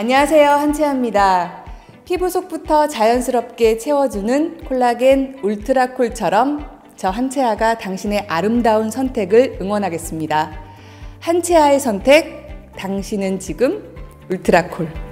안녕하세요. 한채아입니다. 피부 속부터 자연스럽게 채워주는 콜라겐 울트라콜처럼 저 한채아가 당신의 아름다운 선택을 응원하겠습니다. 한채아의 선택, 당신은 지금 울트라콜.